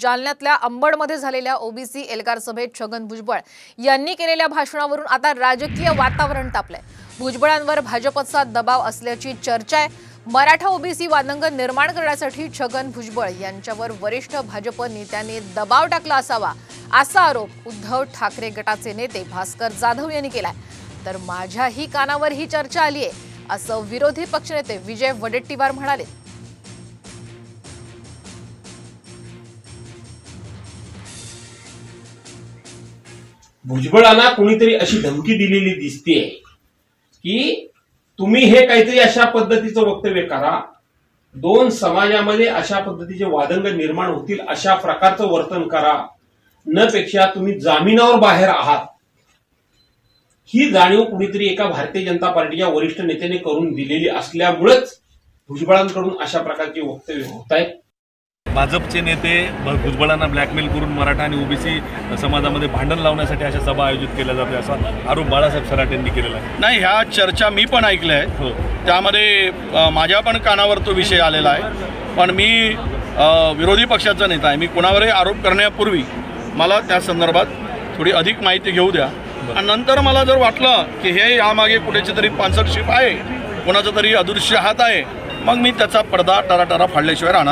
जालन्यातल्या अंबडमध्ये झालेल्या ओबीसी एल्गार सभेत छगन भुजबळ यांनी केलेल्या भाषणावरून आता राजकीय वातावरण तापलंय. भुजबळांवर भाजपचा दबाव असल्याची चर्चा आहे. मराठा ओबीसी वादंग निर्माण करण्यासाठी छगन भुजबळ यांच्यावर वरिष्ठ भाजप नेत्यांनी दबाव टाकला असावा असा आरोप उद्धव ठाकरे गटाचे नेते भास्कर जाधव यांनी केलाय. तर माझ्याही कानावर ही चर्चा आली आहे असं विरोधी पक्षनेते विजय वडेट्टीवार म्हणाले. भुजबळांना कोणीतरी अशी धमकी दिलेली दिसते की तुम्ही हे काहीतरी अशा पद्धतीचं वक्तव्य करा. दोन समाजामध्ये अशा पद्धतीचे वादंग निर्माण होतील अशा प्रकारचं वर्तन करा. न पेक्षा तुम्ही जामिनावर बाहेर आहात. ही जाणीव कुणीतरी एका भारतीय जनता पार्टीच्या वरिष्ठ नेत्याने करून दिलेली असल्यामुळेच भुजबळांकडून अशा प्रकारची वक्तव्य होत आहेत. भाजपचे नेते भुजबळांना ब्लॅकमेल करून मराठा आणि ओबीसी समाजामध्ये भांडण लावण्यासाठी अशा सभा आयोजित केल्या जाते असा आरोप बाळासाहेब सराट यांनी केलेला आहे. नाही ह्या चर्चा मी पण ऐकल्या. आहेत हो. त्यामध्ये माझ्या पण कानावर तो विषय आलेला आहे. पण मी विरोधी पक्षाचा नेता आहे. मी कुणावरही आरोप करण्यापूर्वी मला त्या संदर्भात थोडी अधिक माहिती घेऊ द्या. आणि नंतर मला जर वाटलं की हे यामागे कुठेची तरी स्पॉन्सरशिप आहे कोणाचा तरी अदृश्य हात आहे मग मी त्याचा पडदा टराटरा फाडल्याशिवाय राहणार